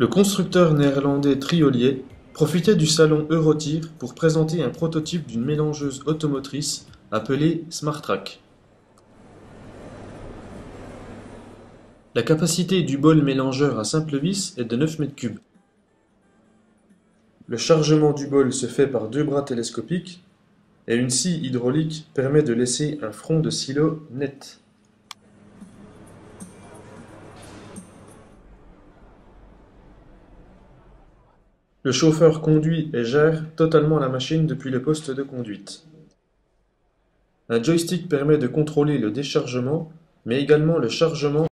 Le constructeur néerlandais Triolier profitait du salon Eurotir pour présenter un prototype d'une mélangeuse automotrice appelée SmarTrack. La capacité du bol mélangeur à simple vis est de 9 m3. Le chargement du bol se fait par deux bras télescopiques et une scie hydraulique permet de laisser un front de silo net. Le chauffeur conduit et gère totalement la machine depuis le poste de conduite. Un joystick permet de contrôler le déchargement mais également le chargement